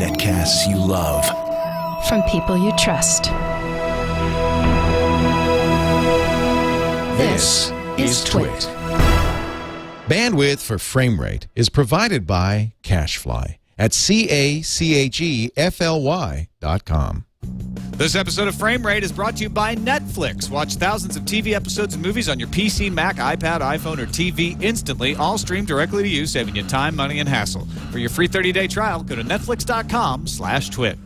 Netcasts you love. From people you trust. This is Twit. Bandwidth for frame rate is provided by Cachefly at C A C H E F L Y dot com. This episode of Frame Rate is brought to you by Netflix. Watch thousands of TV episodes and movies on your PC, Mac, iPad, iPhone, or TV instantly, all streamed directly to you, saving you time, money, and hassle. For your free 30-day trial, go to netflix.com slash twit.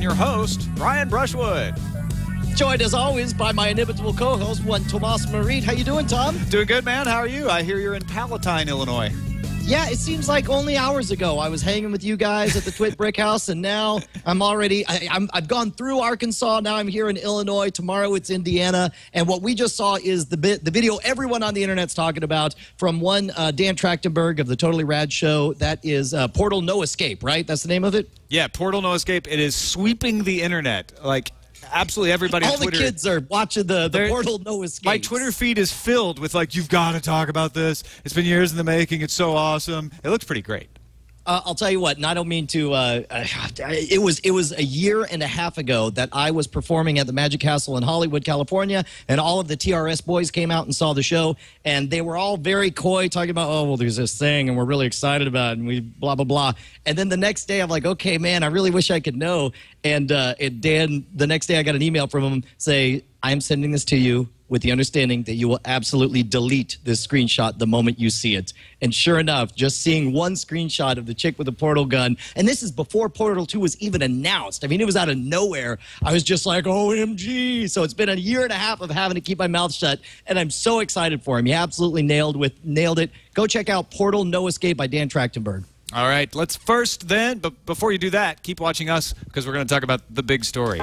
And your host, Brian Brushwood. Joined as always by my inimitable co-host, one Tom Merritt. How you doing, Tom? Doing good, man. How are you? I hear you're in Palatine, Illinois. Yeah, it seems like only hours ago I was hanging with you guys at the Twit Brick House, and now I'm already I, I'm, I've gone through Arkansas. Now I'm here in Illinois. Tomorrow it's Indiana, and what we just saw is the bit the video everyone on the internet's talking about from one uh, Dan Trachtenberg of the Totally Rad Show. That is uh, Portal No Escape, right? That's the name of it. Yeah, Portal No Escape. It is sweeping the internet. Like, absolutely everybody All on the kids are watching the, the Portal No Escape. My Twitter feed is filled with like, you've got to talk about this. It's been years in the making. It's so awesome. It looks pretty great. Uh, I'll tell you what, and I don't mean to. Uh, uh, it was it was a year and a half ago that I was performing at the Magic Castle in Hollywood, California, and all of the TRS boys came out and saw the show, and they were all very coy, talking about, oh well, there's this thing, and we're really excited about, it, and we blah blah blah. And then the next day, I'm like, okay, man, I really wish I could know. And uh, and Dan, the next day, I got an email from him say, I'm sending this to you with the understanding that you will absolutely delete this screenshot the moment you see it. And sure enough, just seeing one screenshot of the chick with the portal gun, and this is before Portal 2 was even announced. I mean, it was out of nowhere. I was just like, OMG. So it's been a year and a half of having to keep my mouth shut, and I'm so excited for him. He absolutely nailed with nailed it. Go check out Portal No Escape by Dan Trachtenberg. All right, let's first then, but before you do that, keep watching us because we're going to talk about the big story.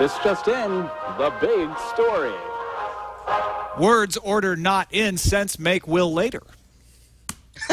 This just in, the big story. Words order not in, sense make will later.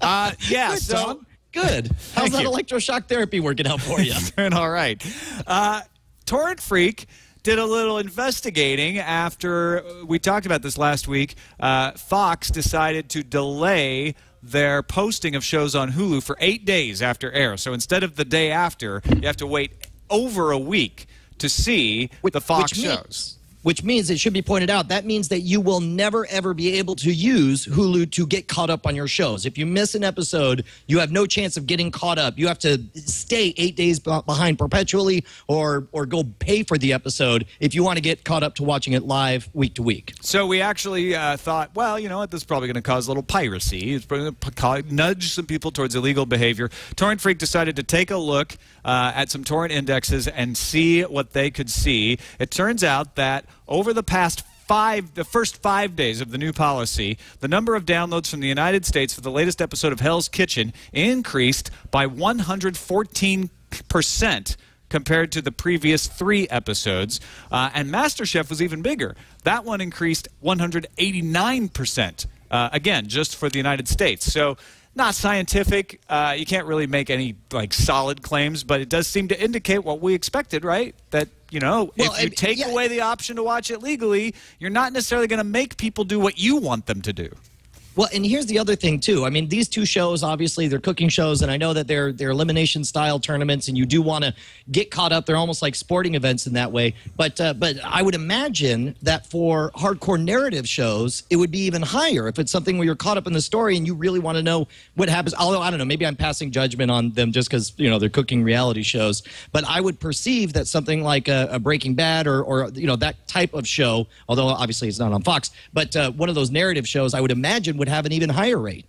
uh, yeah, Good, so Tom. Good. How's that you. electroshock therapy working out for you? doing all right. Uh, Torrent Freak did a little investigating after we talked about this last week. Uh, Fox decided to delay their posting of shows on Hulu for eight days after air. So instead of the day after, you have to wait over a week to see the Fox which shows. Means, which means it should be pointed out that means that you will never ever be able to use Hulu to get caught up on your shows. If you miss an episode, you have no chance of getting caught up. You have to stay eight days behind perpetually, or or go pay for the episode if you want to get caught up to watching it live week to week. So we actually uh, thought, well, you know what, this is probably going to cause a little piracy. It's probably going to nudge some people towards illegal behavior. Torrent Freak decided to take a look uh, at some torrent indexes and see what they could see. It turns out that over the past five the first five days of the new policy the number of downloads from the united states for the latest episode of hell's kitchen increased by 114% compared to the previous three episodes uh, and masterchef was even bigger. That one increased 189% uh, again just for the united states. So not scientific uh, you can't really make any like solid claims but it does seem to indicate what we expected right that you know Well, if you take yeah. away the option to watch it legally you're not necessarily going to make people do what you want them to do Well, and here's the other thing too. I mean, these two shows, obviously, they're cooking shows, and I know that they're they're elimination style tournaments, and you do want to get caught up. They're almost like sporting events in that way. But uh, but I would imagine that for hardcore narrative shows, it would be even higher if it's something where you're caught up in the story and you really want to know what happens. Although I don't know, maybe I'm passing judgment on them just because you know they're cooking reality shows. But I would perceive that something like a, a Breaking Bad or or you know that type of show, although obviously it's not on Fox, but uh, one of those narrative shows, I would imagine would have an even higher rate.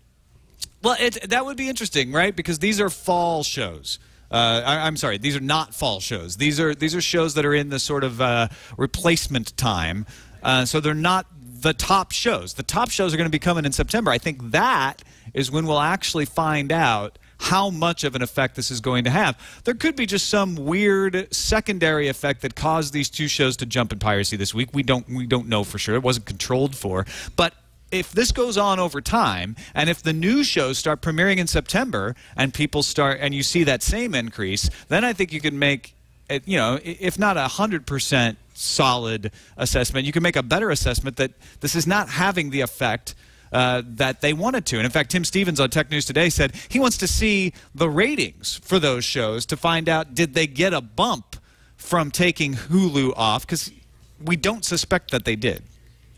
Well, it, that would be interesting, right? Because these are fall shows. Uh, I, am sorry, these are not fall shows. These are these are shows that are in the sort of uh, replacement time. Uh, so they're not the top shows. The top shows are going to be coming in September. I think that is when we'll actually find out how much of an effect this is going to have. There could be just some weird secondary effect that caused these two shows to jump in piracy this week. We don't we don't know for sure. It wasn't controlled for, but if this goes on over time, and if the new shows start premiering in September, and people start, and you see that same increase, then I think you can make, you know, if not a hundred percent solid assessment, you can make a better assessment that this is not having the effect. Uh, that they wanted to. And in fact, Tim Stevens on Tech News Today said he wants to see the ratings for those shows to find out did they get a bump from taking Hulu off because we don't suspect that they did.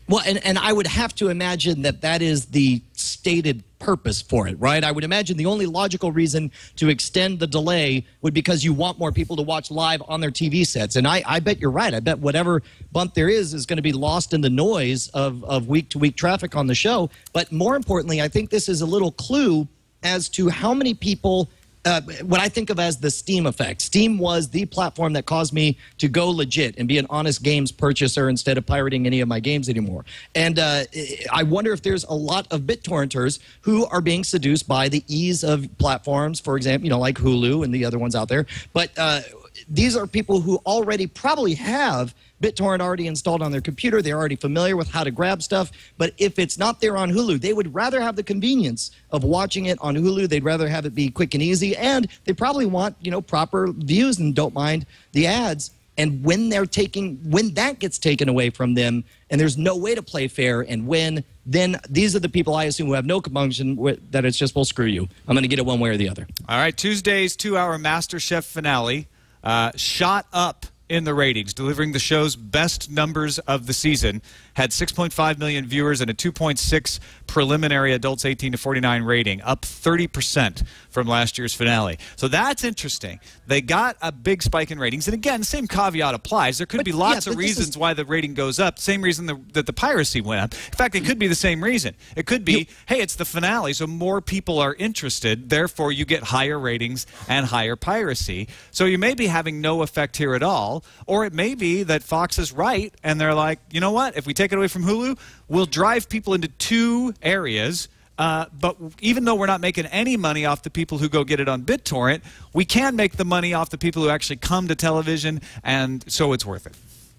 Well, and, and I would have to imagine that that is the stated purpose for it, right? I would imagine the only logical reason to extend the delay would because you want more people to watch live on their TV sets. And I, I bet you're right. I bet whatever bump there is is going to be lost in the noise of, of week to week traffic on the show. But more importantly, I think this is a little clue as to how many people uh, what I think of as the Steam effect. Steam was the platform that caused me to go legit and be an honest games purchaser instead of pirating any of my games anymore. And uh, I wonder if there's a lot of BitTorrenters who are being seduced by the ease of platforms, for example, you know, like Hulu and the other ones out there. But uh, these are people who already probably have BitTorrent already installed on their computer. They're already familiar with how to grab stuff. But if it's not there on Hulu, they would rather have the convenience of watching it on Hulu. They'd rather have it be quick and easy. And they probably want, you know, proper views and don't mind the ads. And when they're taking, when that gets taken away from them and there's no way to play fair and win, then these are the people I assume who have no compunction with, that it's just, well, screw you. I'm going to get it one way or the other. All right. Tuesday's two hour MasterChef finale uh, shot up in the ratings, delivering the show's best numbers of the season. Had 6.5 million viewers and a 2.6 preliminary adults 18 to 49 rating, up 30% from last year's finale. So that's interesting. They got a big spike in ratings. And again, same caveat applies. There could but, be lots yeah, of reasons is... why the rating goes up. Same reason the, that the piracy went up. In fact, it could be the same reason. It could be, you... hey, it's the finale, so more people are interested. Therefore, you get higher ratings and higher piracy. So you may be having no effect here at all. Or it may be that Fox is right and they're like, you know what? If we take it away from Hulu, we'll drive people into two areas uh, but even though we're not making any money off the people who go get it on BitTorrent, we can make the money off the people who actually come to television, and so it's worth it.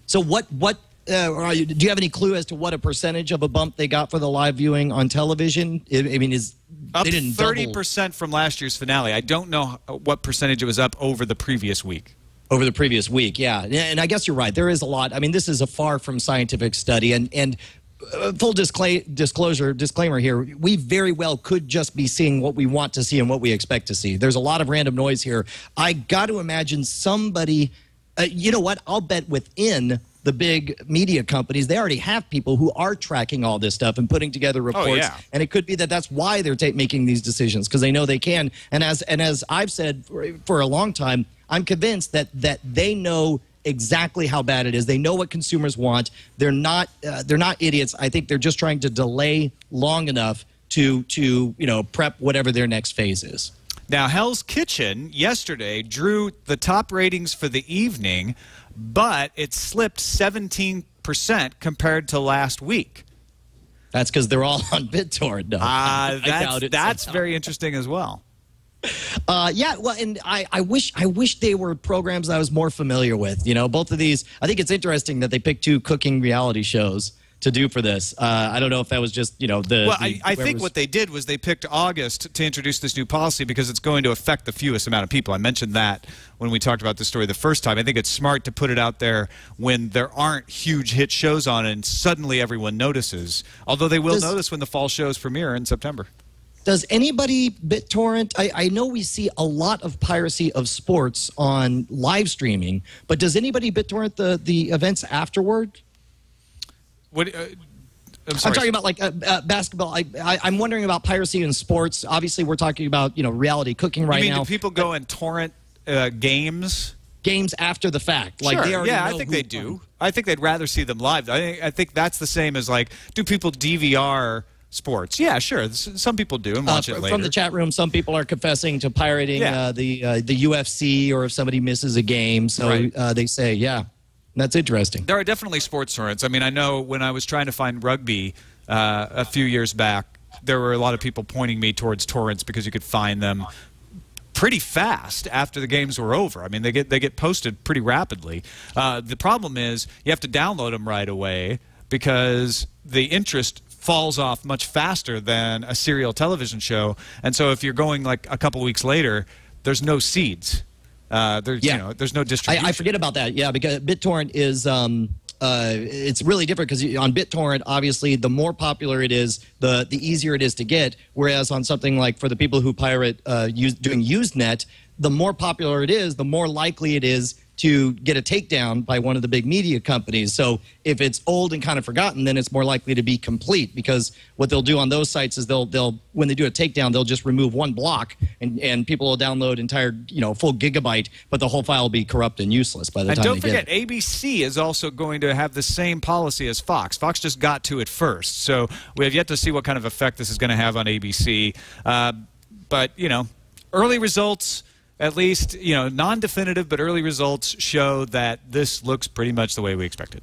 So what what uh, do you have any clue as to what a percentage of a bump they got for the live viewing on television? I, mean, is up thirty percent from last year's finale. I don't know what percentage it was up over the previous week. Over the previous week, yeah, and I guess you're right. There is a lot. I mean, this is a far from scientific study, and and uh, full discla- disclosure disclaimer here. We very well could just be seeing what we want to see and what we expect to see. There's a lot of random noise here. I got to imagine somebody uh, you know what? I'll bet within the big media companies they already have people who are tracking all this stuff and putting together oh, reports. oh, yeah. and it could be that that's why they're ta- making these decisions because they know they can. And as and as i've said for, for a long time i'm convinced that that they know exactly how bad it is. They know what consumers want. They're not uh, they're not idiots. I think they're just trying to delay long enough to to you know prep whatever their next phase is. Now, Hell's Kitchen yesterday drew the top ratings for the evening, but it slipped 17% compared to last week. That's because they're all on BitTorrent. No, uh, that's, that's very interesting as well. Uh, yeah, well, and I, I wish I wish they were programs I was more familiar with. You know, both of these. I think it's interesting that they picked two cooking reality shows to do for this. Uh, I don't know if that was just you know the. Well, the- I, I think what they did was they picked August to introduce this new policy because it's going to affect the fewest amount of people. I mentioned that when we talked about the story the first time. I think it's smart to put it out there when there aren't huge hit shows on and suddenly everyone notices. Although they will Does- notice when the fall shows premiere in September. Does anybody BitTorrent? I, I know we see a lot of piracy of sports on live streaming, but does anybody BitTorrent the the events afterward? What? Uh, I'm, I'm talking about like uh, uh, basketball. I, I, I'm wondering about piracy in sports. Obviously, we're talking about you know reality cooking right you mean now. do people go and torrent uh, games? Games after the fact, like sure. they already yeah, I think who they won. do. I think they'd rather see them live. I think I think that's the same as like, do people DVR sports? Yeah, sure. Some people do and Uh, watch it later. from the chat room, some people are confessing to pirating Yeah. uh, the uh, the UFC, or if somebody misses a game, so Right. uh, they say, "Yeah, that's interesting." There are definitely sports torrents. I mean, I know when I was trying to find rugby uh, a few years back, there were a lot of people pointing me towards torrents because you could find them pretty fast after the games were over. I mean, they get they get posted pretty rapidly. Uh, the problem is you have to download them right away because the interest falls off much faster than a serial television show. And so if you're going like a couple weeks later, there's no seeds. Uh, there's Yeah. you know there's no distribution. I, I forget about that. Yeah, because BitTorrent is um, uh, it's really different because on BitTorrent, obviously, the more popular it is, the the easier it is to get. Whereas on something like for the people who pirate uh, use, doing Usenet, the more popular it is, the more likely it is to get a takedown by one of the big media companies. So if it's old and kind of forgotten, then it's more likely to be complete because what they'll do on those sites is they'll they'll when they do a takedown, they'll just remove one block and, and people will download entire you know full gigabyte, but the whole file will be corrupt and useless by the And time don't they forget, get it. ABC is also going to have the same policy as Fox. Fox just got to it first, so we have yet to see what kind of effect this is going to have on ABC. Uh, but you know, early results, at least you know, non-definitive, but early results show that this looks pretty much the way we expected.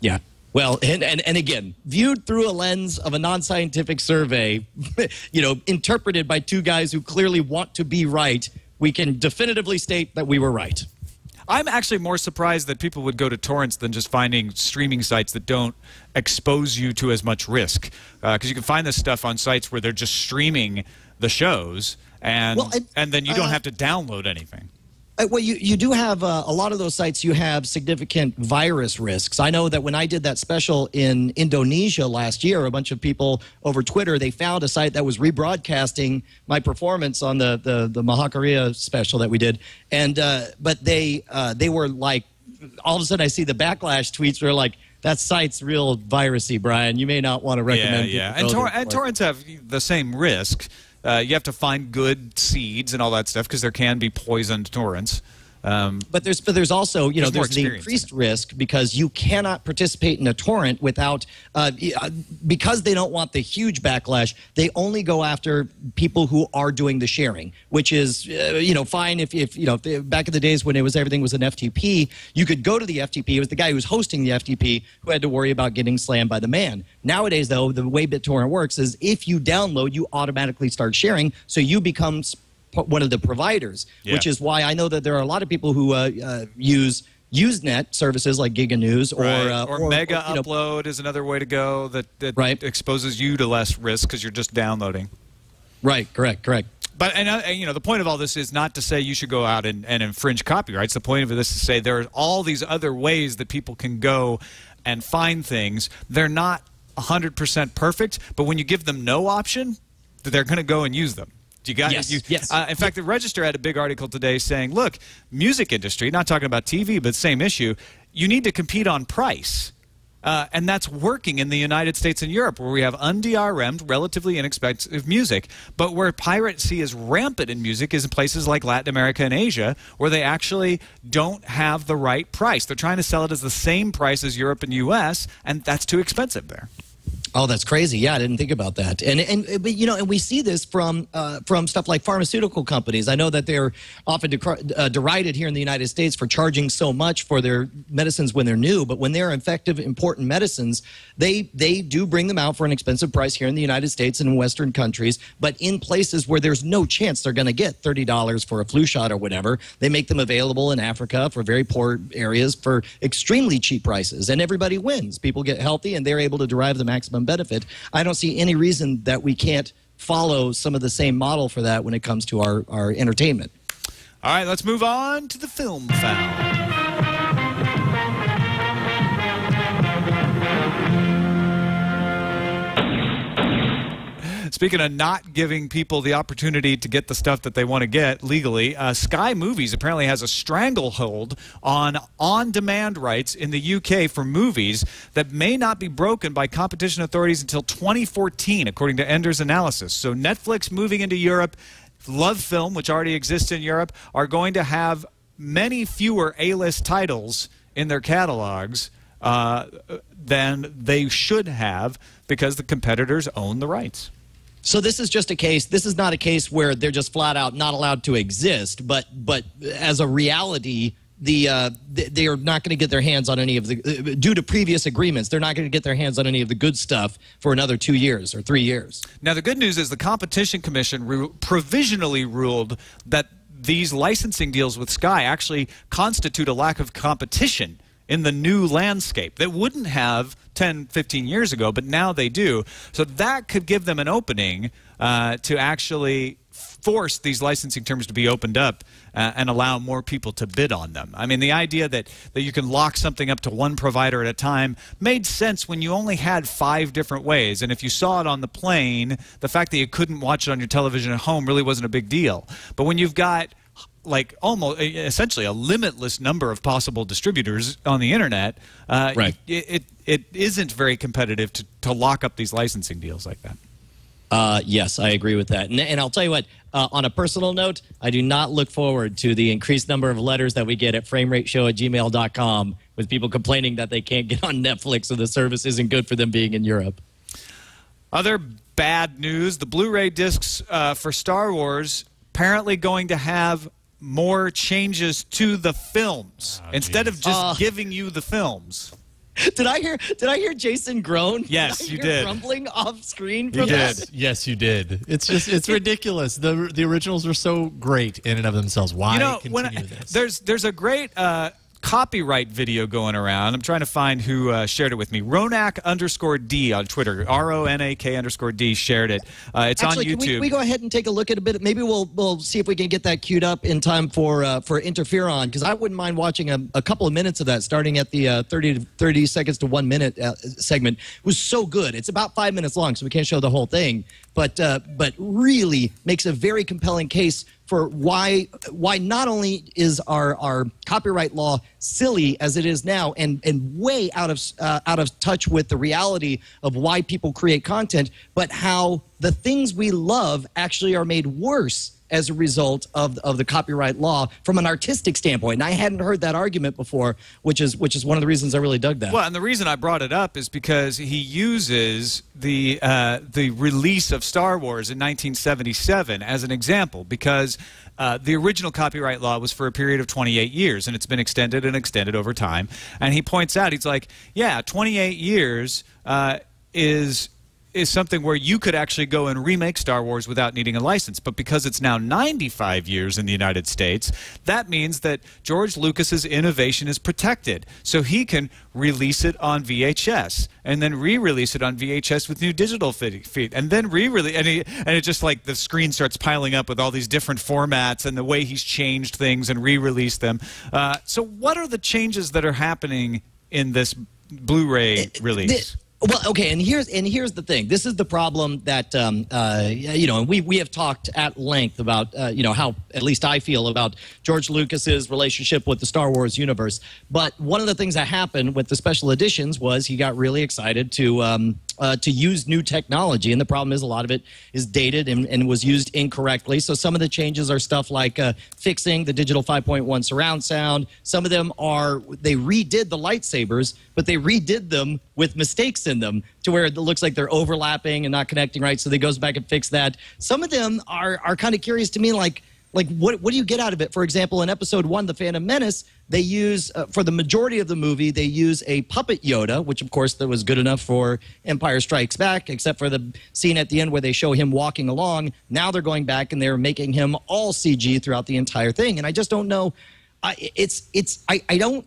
Yeah. Well, and, and, and again, viewed through a lens of a non scientific survey, you know, interpreted by two guys who clearly want to be right, we can definitively state that we were right. I'm actually more surprised that people would go to torrents than just finding streaming sites that don't expose you to as much risk. Uh, because you can find this stuff on sites where they're just streaming the shows, and Well, and- and then you don't uh, have to download anything. Uh, Well, you, you do have uh, a lot of those sites, you have significant virus risks. I know that when I did that special in Indonesia last year, a bunch of people over Twitter, they found a site that was rebroadcasting my performance on the, the, the Mahakaria special that we did. And, uh, but they, uh, they were like, all of a sudden I see the backlash tweets where like, that site's real virusy, Brian. You may not want to recommend. Yeah, yeah. And, tor- and torrents have the same risk. Uh, you have to find good seeds and all that stuff because there can be poisoned torrents. Um, But there's but there's also you know There's the experience in increased risk because you cannot participate in a torrent without uh, uh, because they don't want the huge backlash. They only go after people who are doing the sharing, which is uh, you know fine if, if you know if, back in the days when it was everything was an FTP, you could go to the FTP. It was the guy who was hosting the FTP who had to worry about getting slammed by the man. Nowadays though, the way BitTorrent works is if you download, you automatically start sharing, so you become one of the providers, Yeah. which is why I know that there are a lot of people who uh, uh, use Usenet services like Giganews or right. uh, or, Mega you know, Upload is another way to go that, that Right. exposes you to less risk because you're just downloading. Right, correct, correct. But and, uh, and, you know the point of all this is not to say you should go out and, and infringe copyrights. The point of this is to say there are all these other ways that people can go and find things. They're not 100% perfect, but when you give them no option, they're going to go and use them. You got Yes, you, yes. Uh, in fact, the Register had a big article today saying, "Look, music industry, not talking about TV, but same issue. You need to compete on price." Uh, and that's working in the United States and Europe, where we have un-DRM'd, relatively inexpensive music. But where piracy is rampant in music is in places like Latin America and Asia, where they actually don't have the right price. They're trying to sell it as the same price as Europe and U.S., and that's too expensive there. Oh, that's crazy. Yeah, I didn't think about that. And and but, you know, and we see this from uh, from stuff like pharmaceutical companies. I know that they're often uh, derided here in the United States for charging so much for their medicines when they're new, but when they're effective, important medicines, they they do bring them out for an expensive price here in the United States and in Western countries. But in places where there's no chance they're going to get thirty dollars for a flu shot or whatever, they make them available in Africa for very poor areas for extremely cheap prices, and everybody wins. People get healthy, and they're able to derive the maximum benefit. I don't see any reason that we can't follow some of the same model for that when it comes to our, our entertainment. All right, let's move on to the film found. Speaking of not giving people the opportunity to get the stuff that they want to get legally, uh, Sky Movies apparently has a stranglehold on on demand rights in the UK for movies that may not be broken by competition authorities until 2014, according to Enders analysis. So, Netflix moving into Europe, LoveFilm, which already exists in Europe, are going to have many fewer A list titles in their catalogs. Uh, than they should have because the competitors own the rights. So this is just a case. This is not a case where they're just flat out not allowed to exist, but but as a reality, the uh, th- they are not going to get their hands on any of the uh, due to previous agreements. They're not going to get their hands on any of the good stuff for another two years or three years. Now, the good news is the Competition Commission ru- provisionally ruled that these licensing deals with Sky actually constitute a lack of competition in the new landscape that wouldn't have 10, 15 years ago, but now they do. So that could give them an opening uh, to actually force these licensing terms to be opened up uh, and allow more people to bid on them. I mean, the idea that, that you can lock something up to one provider at a time made sense when you only had five different ways. And if you saw it on the plane, the fact that you couldn't watch it on your television at home really wasn't a big deal. But when you've got like almost essentially a limitless number of possible distributors on the internet, uh, Right. it, it, it isn't very competitive to, to lock up these licensing deals like that. Uh, yes, I agree with that. And, and I'll tell you what, uh, on a personal note, I do not look forward to the increased number of letters that we get at framerateshow at gmail.com with people complaining that they can't get on Netflix or the service isn't good for them being in Europe. Other bad news: the Blu-ray discs uh, for Star Wars apparently going to have more changes to the films instead of just Uh. giving you the films. Did I hear? Did I hear Jason groan? Yes, Did I you hear did. Grumbling off screen. You that? did. Yes, you did. It's just it's ridiculous. The the originals were so great in and of themselves. Why you know, continue when I- this? there's there's a great uh, copyright video going around. I'm trying to find who uh, shared it with me. Ronak underscore D on Twitter. R O N A K underscore D shared it. Uh, it's Actually, on can YouTube. we, we go ahead and take a look at a bit? Maybe we'll we'll see if we can get that queued up in time for uh, for interferon because I wouldn't mind watching a, a couple of minutes of that, starting at the uh, 30 to 30 seconds to one minute uh, segment. It was so good. It's about five minutes long, so we can't show the whole thing, but uh, but really makes a very compelling case for why why not only is our our copyright law silly as it is now and and way out of uh, out of touch with the reality of why people create content, but how the things we love actually are made worse as a result of of the copyright law from an artistic standpoint. And I hadn't heard that argument before, which is which is one of the reasons I really dug that. Well, and the reason I brought it up is because he uses the uh, the release of Star Wars in 1977 as an example, because uh, the original copyright law was for a period of 28 years, and it's been extended and extended over time. And he points out, he's like, yeah, 28 years uh, is is something where you could actually go and remake Star Wars without needing a license. But because it's now 95 years in the United States, that means that George Lucas's innovation is protected. So he can release it on VHS and then re-release it on VHS with new digital feed, and then re-release and, he, and it just like the screen starts piling up with all these different formats and the way he's changed things and re-released them. Uh, so what are the changes that are happening in this Blu-ray release? Well, okay, and here's and here's the thing. This is the problem that um, uh, you know, and we we have talked at length about uh, you know how at least I feel about George Lucas's relationship with the Star Wars universe. But one of the things that happened with the special editions was he got really excited to um, uh, to use new technology. And the problem is a lot of it is dated and, and was used incorrectly. So some of the changes are stuff like uh, fixing the digital 5.1 surround sound. Some of them are, they redid the lightsabers, but they redid them with mistakes in them to where it looks like they're overlapping and not connecting right. So they goes back and fix that. Some of them are, are kind of curious to me, like, like what what do you get out of it for example in episode one the phantom menace they use uh, for the majority of the movie they use a puppet yoda which of course that was good enough for empire strikes back except for the scene at the end where they show him walking along now they're going back and they're making him all cg throughout the entire thing and i just don't know I, it's it's I, I don't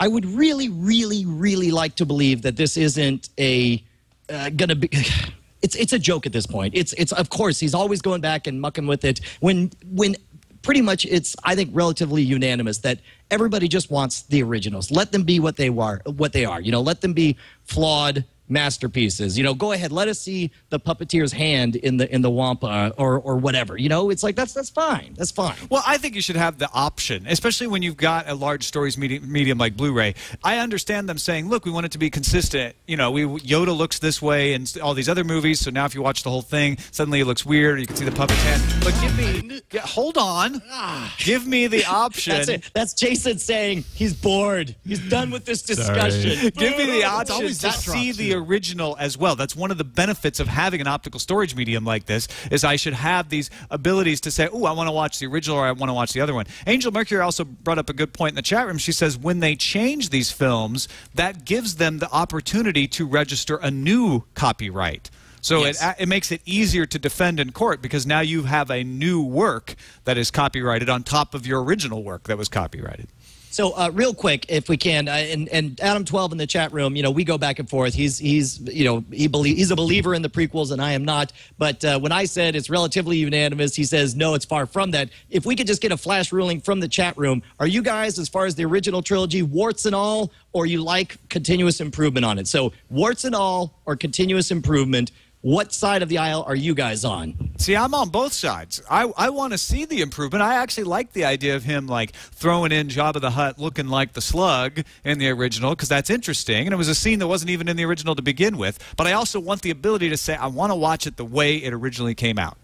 i would really really really like to believe that this isn't a uh, gonna be it's it's a joke at this point. It's it's of course he's always going back and mucking with it when when pretty much it's I think relatively unanimous that everybody just wants the originals. Let them be what they are what they are. You know, let them be flawed masterpieces. You know, go ahead, let us see the puppeteer's hand in the in the wampa uh, or or whatever. You know, it's like that's that's fine. That's fine. Well, I think you should have the option, especially when you've got a large stories medium, medium like Blu-ray. I understand them saying, "Look, we want it to be consistent. You know, we Yoda looks this way in all these other movies, so now if you watch the whole thing, suddenly it looks weird. You can see the puppet's hand. But give me, yeah, hold on, ah. give me the option. That's it. That's Jason saying he's bored. He's done with this discussion. Give me the It's option always to see the too. Original as well. That's one of the benefits of having an optical storage medium like this. Is I should have these abilities to say, "Oh, I want to watch the original," or "I want to watch the other one." Angel Mercury also brought up a good point in the chat room. She says when they change these films, that gives them the opportunity to register a new copyright. So Yes. it, it makes it easier to defend in court because now you have a new work that is copyrighted on top of your original work that was copyrighted. So, uh, real quick, if we can, uh, and, and Adam Twelve in the chat room, you know, we go back and forth. He's he's you know he believe he's a believer in the prequels, and I am not. But uh, when I said it's relatively unanimous, he says no, it's far from that. If we could just get a flash ruling from the chat room, are you guys, as far as the original trilogy, warts and all, or you like continuous improvement on it? So, warts and all, or continuous improvement? What side of the aisle are you guys on? See, I'm on both sides. I, I want to see the improvement. I actually like the idea of him like throwing in Jabba the Hutt looking like the slug in the original because that's interesting. And it was a scene that wasn't even in the original to begin with. But I also want the ability to say, I want to watch it the way it originally came out.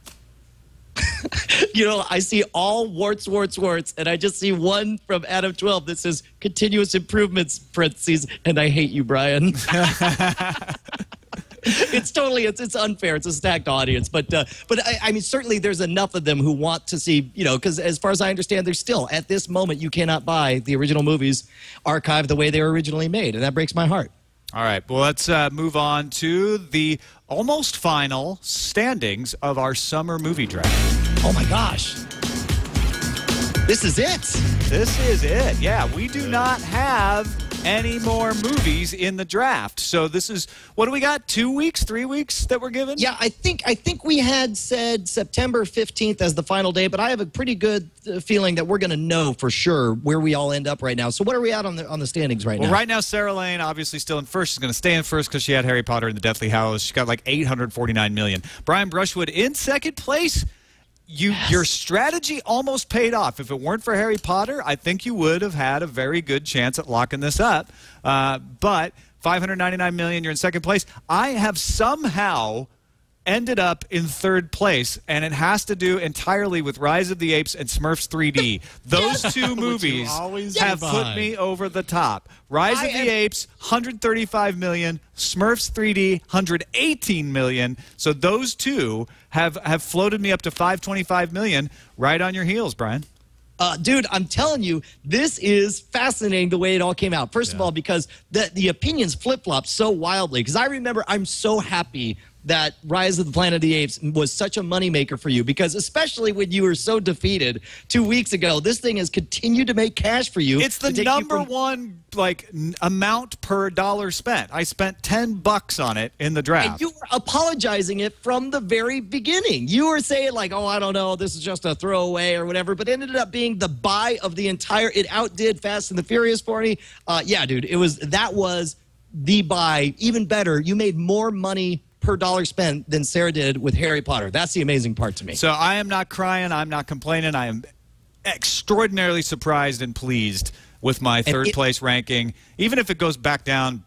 you know, I see all warts, warts, warts, and I just see one from Adam 12 that says continuous improvements, parentheses, and I hate you, Brian. it's totally it's it's unfair. It's a stacked audience, but uh, but I, I mean certainly there's enough of them who want to see you know because as far as I understand, there's still at this moment you cannot buy the original movies archived the way they were originally made, and that breaks my heart. All right. Well, let's uh, move on to the almost final standings of our summer movie draft. Oh my gosh, this is it. This is it. Yeah, we do not have any more movies in the draft. So this is what do we got? Two weeks, three weeks that we're given? Yeah, I think I think we had said September 15th as the final day, but I have a pretty good uh, feeling that we're going to know for sure where we all end up right now. So what are we at on the on the standings right Well, now? right now, Sarah Lane obviously still in first. She's going to stay in first because she had Harry Potter and the Deathly Hallows. She got like 849 million. Brian Brushwood in second place. You, your strategy almost paid off. If it weren't for Harry Potter, I think you would have had a very good chance at locking this up. Uh, but 599 million, you're in second place. I have somehow ended up in third place, and it has to do entirely with Rise of the Apes and Smurfs 3D. Those two movies have get put me over the top. Rise I of the am- Apes, 135 million. Smurfs 3D, 118 million. So those two have have floated me up to 525 million. Right on your heels, Brian. Uh, dude, I'm telling you, this is fascinating the way it all came out. First of all, because the the opinions flip flop so wildly. Because I remember, I'm so happy that Rise of the Planet of the Apes was such a moneymaker for you. Because especially when you were so defeated two weeks ago, this thing has continued to make cash for you. It's the to take you number from- one like amount per dollar spent. I spent 10 bucks on it in the draft. And you were apologizing it from the very beginning. You were saying like, "Oh, I don't know, this is just a throwaway or whatever," but it ended up being the buy of the entire. It outdid Fast and the Furious for me. Uh, yeah, dude, it was that was the buy. Even better, you made more money per dollar spent than Sarah did with Harry Potter. That's the amazing part to me. So I am not crying. I'm not complaining. I am extraordinarily surprised and pleased with my third it- place ranking. Even if it goes back down,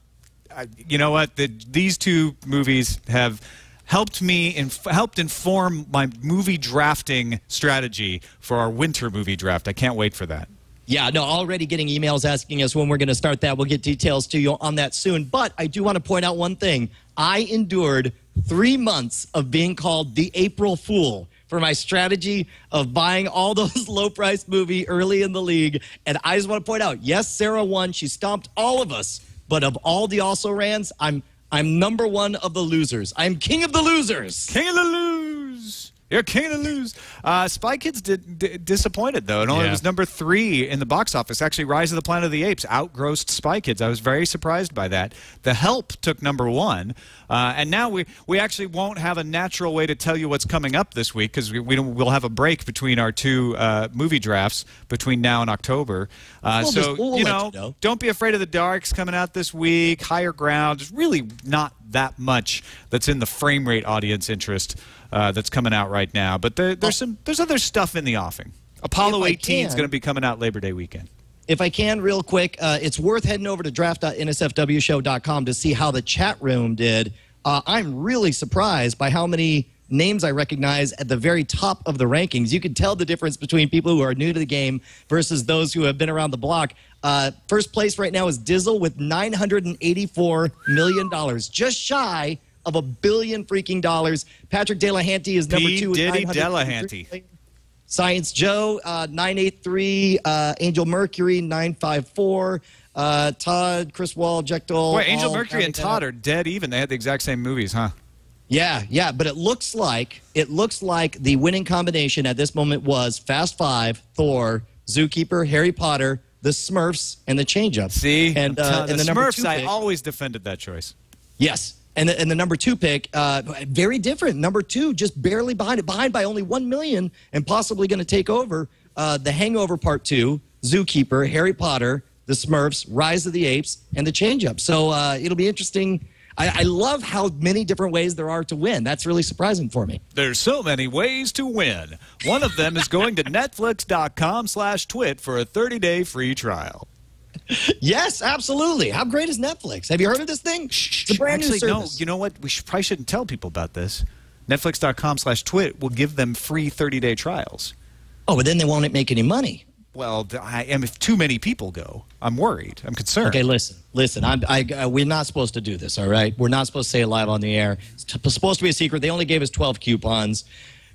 I, you know what? The, these two movies have helped me and helped inform my movie drafting strategy for our winter movie draft. I can't wait for that. Yeah, no, already getting emails asking us when we're going to start that. We'll get details to you on that soon. But I do want to point out one thing. I endured three months of being called the April Fool for my strategy of buying all those low price movie early in the league. And I just want to point out, yes, Sarah won. She stomped all of us. But of all the also rans, I'm I'm number one of the losers. I'm king of the losers. King of the lose. You're king the lose. Uh, Spy Kids did, did disappointed though. It only Yeah. was number three in the box office. Actually, Rise of the Planet of the Apes outgrossed Spy Kids. I was very surprised by that. The Help took number one, uh, and now we we actually won't have a natural way to tell you what's coming up this week because we, we don't, we'll have a break between our two uh, movie drafts between now and October. Uh, We'll so just- we'll you know, you know. don't be afraid of the darks coming out this week. Higher ground. is really not that much that's in the frame rate audience interest uh, that's coming out right now. But there, there's some there's other stuff in the offing. Apollo 18 is going to be coming out Labor Day weekend. if I can, real quick, uh, it's worth heading over to draft.nsfwshow.com to see how the chat room did. Uh, I'm really surprised by how many names I recognize at the very top of the rankings. You can tell the difference between people who are new to the game versus those who have been around the block. Uh, first place right now is Dizzle with $984 million, just shy of a billion freaking dollars. Patrick Delahanty is number P. two. Diddy 933 Delahanty. Science Joe, uh, 983. Uh, Angel Mercury, 954. Uh, Todd, Chris Wall, Jekyll. Boy, Angel Mercury and Todd are dead even. They had the exact same movies, huh? Yeah, yeah, but it looks like it looks like the winning combination at this moment was Fast Five, Thor, Zookeeper, Harry Potter, The Smurfs, and the Changeup. See, and I'm uh, telling- and the the Smurfs. two I pick- always defended that choice. Yes. And the, and the number two pick, uh, very different. Number two, just barely behind it, behind by only one million, and possibly going to take over. Uh, the Hangover Part Two, Zookeeper, Harry Potter, The Smurfs, Rise of the Apes, and the Changeup. So uh, it'll be interesting. I, I love how many different ways there are to win. That's really surprising for me. There's so many ways to win. One of them is going to netflix.com slash twit for a 30-day free trial. Yes, absolutely. How great is Netflix? Have you heard of this thing? It's a brand Actually, new no. You know what? We should, probably shouldn't tell people about this. Netflix.com slash twit will give them free 30-day trials. oh, but then they won't make any money. Well, I, and if too many people go, I'm worried. I'm concerned. Okay, listen, listen. I'm, I, uh, we're not supposed to do this, all right? We're not supposed to say it live on the air. It's t- supposed to be a secret. They only gave us 12 coupons.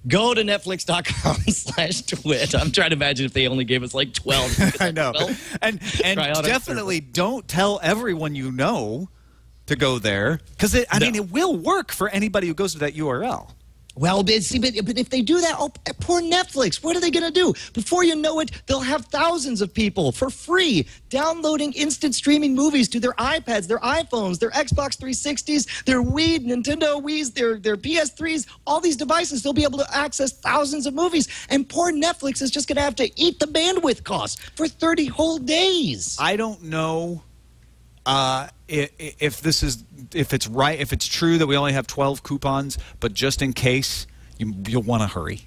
Go to netflix.com slash twit. I'm trying to imagine if they only gave us like 12. I know. And and try out our definitely don't tell everyone you know to go there because I No. mean it will work for anybody who goes to that URL. Well, but, see, but, but if they do that, oh, poor Netflix, what are they going to do? Before you know it, they'll have thousands of people for free downloading instant streaming movies to their iPads, their iPhones, their Xbox 360s, their Wii, Nintendo Wii's, their, their PS3s, all these devices. They'll be able to access thousands of movies. And poor Netflix is just going to have to eat the bandwidth costs for 30 whole days. I don't know uh, if this is if it's right if it's true that we only have 12 coupons, but just in case you you'll want to hurry.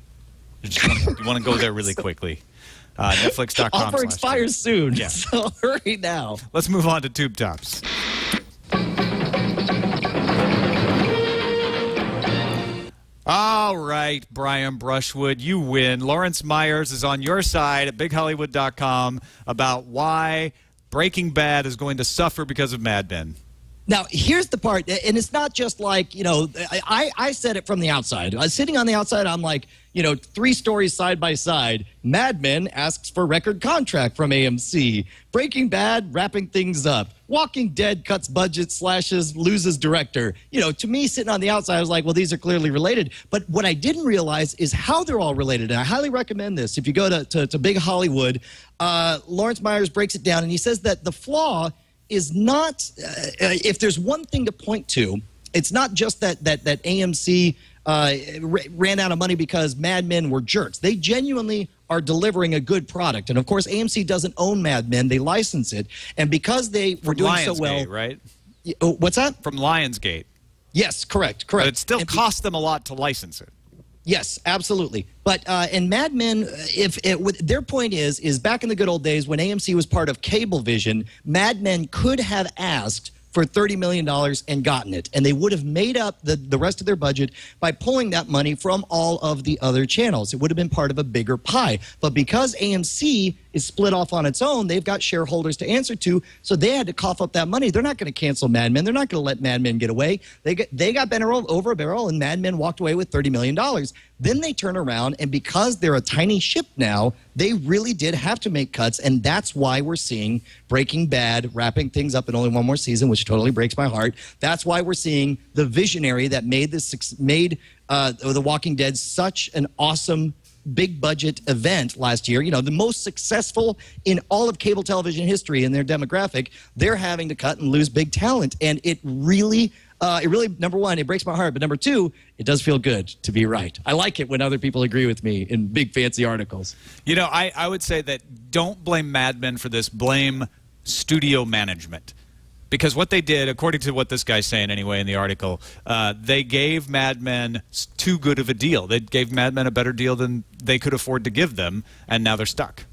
You want to go there really quickly. Uh, Netflix.com. Offer expires soon. Yeah. So hurry now. Let's move on to tube tops. All right, Brian Brushwood, you win. Lawrence Myers is on your side at BigHollywood.com about why Breaking Bad is going to suffer because of Mad Men. Now, here's the part, and it's not just like, you know, I, I said it from the outside. I was sitting on the outside, I'm like, you know, three stories side by side. Mad Men asks for record contract from AMC. Breaking Bad wrapping things up. Walking Dead cuts budget, slashes, loses director. You know, to me, sitting on the outside, I was like, well, these are clearly related. But what I didn't realize is how they're all related. And I highly recommend this. If you go to, to, to Big Hollywood, uh, Lawrence Myers breaks it down, and he says that the flaw is not uh, if there's one thing to point to it's not just that that that AMC uh, ran out of money because Mad Men were jerks. They genuinely are delivering a good product, and of course, AMC doesn't own Mad Men; they license it, and because they were From doing Lionsgate, so well, right? Oh, what's that? From Lionsgate. Yes, correct, correct. But it still And costs them a lot to license it. Yes, absolutely. But uh, and Mad Men, uh, if it, their point is, is back in the good old days when AMC was part of Cablevision, Mad Men could have asked for $30 million and gotten it. And they would have made up the, the rest of their budget by pulling that money from all of the other channels. It would have been part of a bigger pie. But because AMC is split off on its own, they've got shareholders to answer to. So they had to cough up that money. They're not going to cancel Mad Men. They're not going to let Mad Men get away. They, get, they got bent over a barrel, and Mad Men walked away with $30 million. Then they turn around, and because they're a tiny ship now, they really did have to make cuts. And that's why we're seeing Breaking Bad wrapping things up in only one more season, which totally breaks my heart. That's why we're seeing the visionary that made this made uh, The Walking Dead such an awesome big budget event last year, you know, the most successful in all of cable television history in their demographic, they're having to cut and lose big talent. And it really uh, it really number one it breaks my heart but number two it does feel good to be right i like it when other people agree with me in big fancy articles you know i, I would say that don't blame mad men for this blame studio management because what they did, according to what this guy's saying anyway in the article, uh, they gave Mad Men too good of a deal. They gave Mad Men a better deal than they could afford to give them, and now they're stuck.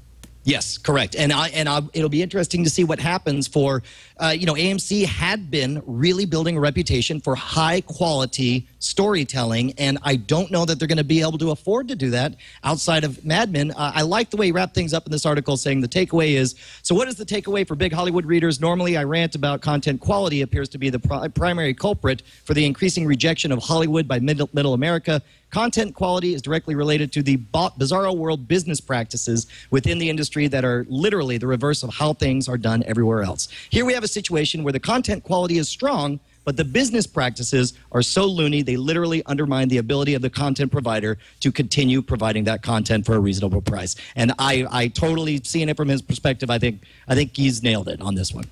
Yes, correct. And I and I, it'll be interesting to see what happens for, uh, you know, AMC had been really building a reputation for high quality storytelling, and I don't know that they're going to be able to afford to do that outside of Mad Men. Uh, I like the way he wrapped things up in this article, saying the takeaway is. So, what is the takeaway for big Hollywood readers? Normally, I rant about content quality appears to be the pri- primary culprit for the increasing rejection of Hollywood by middle, middle America. Content quality is directly related to the bizarro world business practices within the industry that are literally the reverse of how things are done everywhere else. Here we have a situation where the content quality is strong, but the business practices are so loony they literally undermine the ability of the content provider to continue providing that content for a reasonable price. And I, I totally seeing it from his perspective, I think I think he's nailed it on this one.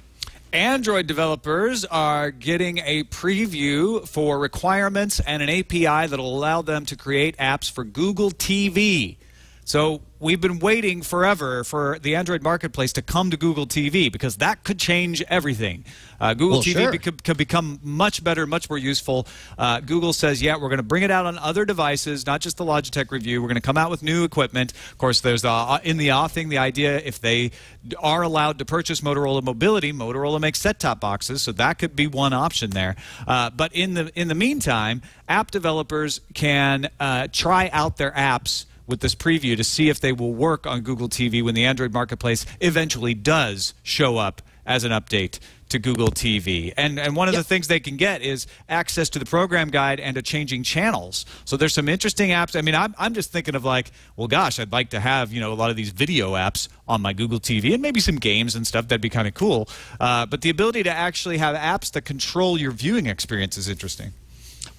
Android developers are getting a preview for requirements and an API that will allow them to create apps for Google TV. So we've been waiting forever for the Android marketplace to come to Google TV because that could change everything. Uh, Google well, TV sure. could, could, become much better, much more useful. Uh, Google says, yeah, we're going to bring it out on other devices, not just the Logitech Revue. We're going to come out with new equipment. Of course, there's the, uh, in the offing the idea if they are allowed to purchase Motorola Mobility, Motorola makes set-top boxes, so that could be one option there. Uh, but in the in the meantime, app developers can uh, try out their apps with this preview to see if they will work on Google TV when the Android marketplace eventually does show up as an update to Google TV. And and one of yep. the things they can get is access to the program guide and to changing channels. So there's some interesting apps. I mean, I'm, I'm just thinking of like, well, gosh, I'd like to have, you know, a lot of these video apps on my Google TV and maybe some games and stuff. That'd be kind of cool. Uh, but the ability to actually have apps that control your viewing experience is interesting.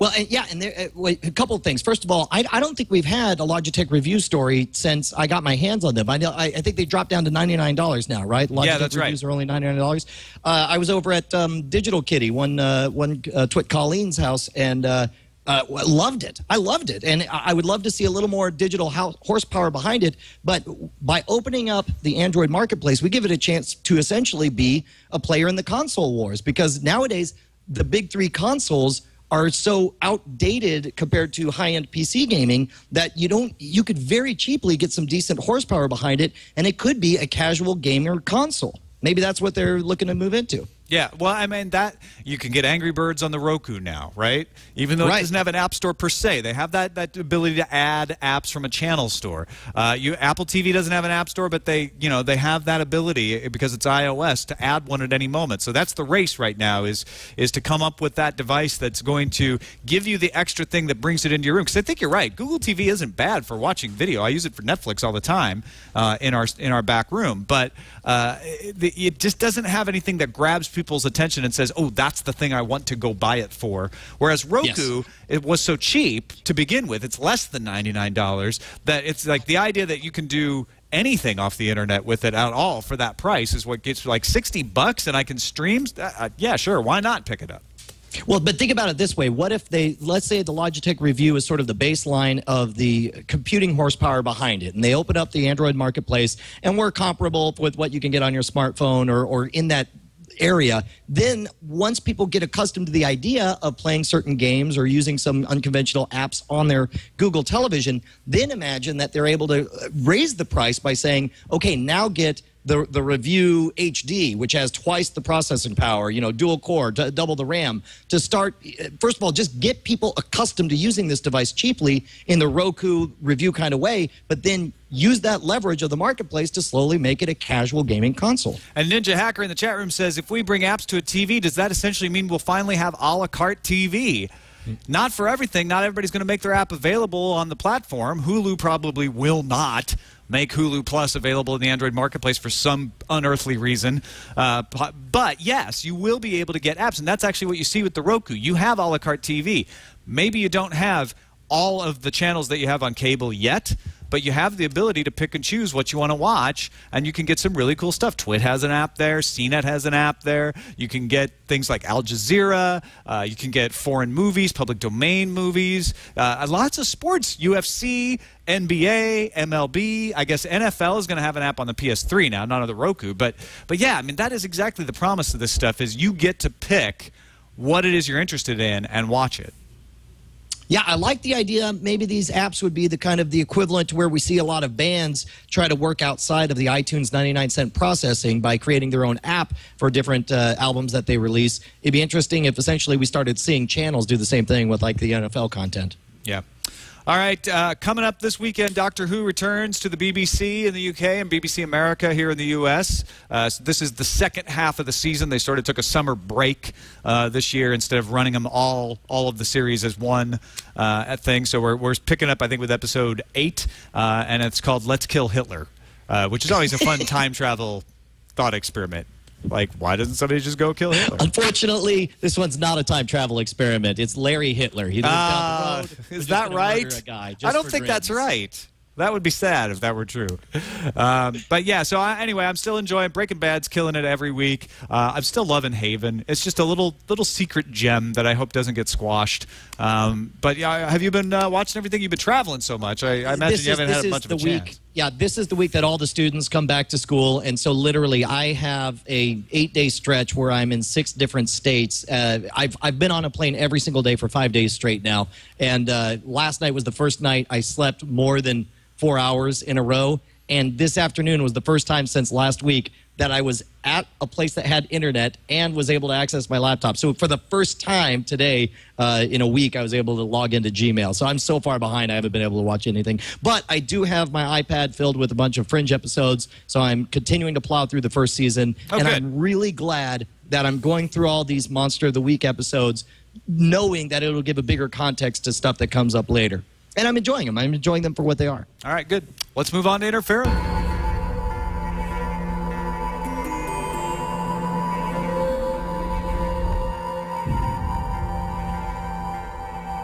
Well, and yeah, and there, uh, wait, a couple of things. First of all, I, I don't think we've had a Logitech Revue story since I got my hands on them. I know, I, I think they dropped down to ninety nine dollars now, right? Logitech yeah, that's Revues right. are only ninety nine dollars. Uh, I was over at um, Digital Kitty, one uh, one uh, Twit Colleen's house, and. Uh, uh, loved it. I loved it, and I would love to see a little more digital horsepower behind it. But by opening up the Android marketplace, we give it a chance to essentially be a player in the console wars. Because nowadays, the big three consoles are so outdated compared to high-end PC gaming that you don't you could very cheaply get some decent horsepower behind it and it could be a casual gamer console. Maybe that's what they're looking to move into. Yeah, well, I mean that you can get Angry Birds on the Roku now, right? Even though right. it doesn't have an app store per se, they have that, that ability to add apps from a channel store. Uh, you Apple TV doesn't have an app store, but they you know they have that ability because it's iOS to add one at any moment. So that's the race right now is is to come up with that device that's going to give you the extra thing that brings it into your room. Because I think you're right, Google TV isn't bad for watching video. I use it for Netflix all the time uh, in our in our back room, but uh, it, it just doesn't have anything that grabs people people's attention and says, "Oh, that's the thing I want to go buy it for." Whereas Roku, yes. it was so cheap to begin with; it's less than ninety nine dollars. That it's like the idea that you can do anything off the internet with it at all for that price is what gets like sixty bucks, and I can stream. Uh, uh, yeah, sure, why not pick it up? Well, but think about it this way. What if they, let's say the Logitech Revue is sort of the baseline of the computing horsepower behind it, and they open up the Android marketplace, and we're comparable with what you can get on your smartphone or, or in that area. Then, once people get accustomed to the idea of playing certain games or using some unconventional apps on their Google television, then imagine that they're able to uh, raise the price by saying, okay, now get the the Revue HD, which has twice the processing power, you know, dual core, d- double the RAM, to start. First of all, just get people accustomed to using this device cheaply in the Roku Revue kind of way, but then use that leverage of the marketplace to slowly make it a casual gaming console. And Ninja Hacker in the chat room says, if we bring apps to a TV, does that essentially mean we'll finally have a la carte TV? Not for everything. Not everybody's going to make their app available on the platform. Hulu probably will not make Hulu Plus available in the Android marketplace for some unearthly reason. Uh, but yes, you will be able to get apps, and that's actually what you see with the Roku. You have a la carte TV. Maybe you don't have all of the channels that you have on cable yet, but you have the ability to pick and choose what you want to watch, and you can get some really cool stuff. Twit has an app there, CNET has an app there. You can get things like Al Jazeera, uh, you can get foreign movies, public domain movies, uh, lots of sports, UFC, NBA, MLB. I guess NFL is going to have an app on the PS3 now, not on the Roku. But but yeah, I mean that is exactly the promise of this stuff: is you get to pick what it is you're interested in and watch it. Yeah, I like the idea. Maybe these apps would be the kind of the equivalent to where we see a lot of bands try to work outside of the iTunes 99 cent processing by creating their own app for different uh, albums that they release. It'd be interesting if essentially we started seeing channels do the same thing with like the NFL content. Yeah. All right, uh, coming up this weekend, Doctor Who returns to the BBC in the UK and BBC America here in the US. Uh, so this is the second half of the season. They sort of took a summer break uh, this year instead of running them all all of the series as one uh, thing. So we're, we're picking up, I think, with episode eight, uh, and it's called "Let's Kill Hitler," uh, which is always a fun time travel thought experiment. Like, why doesn't somebody just go kill Hitler? Unfortunately, this one's not a time travel experiment. It's Larry Hitler. He lives Ah, down the road. Is that right? I don't think that's right. That would be sad if that were true. Um, but yeah, so I, anyway, I'm still enjoying Breaking Bad's killing it every week. Uh, I'm still loving Haven. It's just a little little secret gem that I hope doesn't get squashed. Um, but yeah, have you been uh, watching everything? You've been traveling so much. I, I imagine you haven't had much of a chance. Yeah, this is the week that all the students come back to school, and so literally, I have a eight day stretch where I'm in six different states. Uh, I've I've been on a plane every single day for five days straight now, and uh, last night was the first night I slept more than four hours in a row, and this afternoon was the first time since last week that I was at a place that had internet and was able to access my laptop. So for the first time today uh, in a week, I was able to log into Gmail. So I'm so far behind, I haven't been able to watch anything. But I do have my iPad filled with a bunch of Fringe episodes. So I'm continuing to plow through the first season, Oh, and good. I'm really glad that I'm going through all these Monster of the Week episodes, knowing that it'll give a bigger context to stuff that comes up later. And I'm enjoying them. I'm enjoying them for what they are. All right, good. Let's move on to interference.